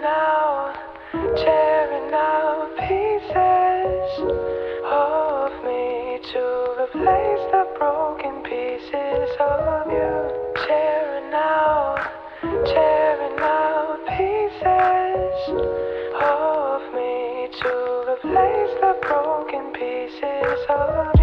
Now, tearing out pieces of me to replace the broken pieces of you. Tearing out, tearing out pieces of me to replace the broken pieces of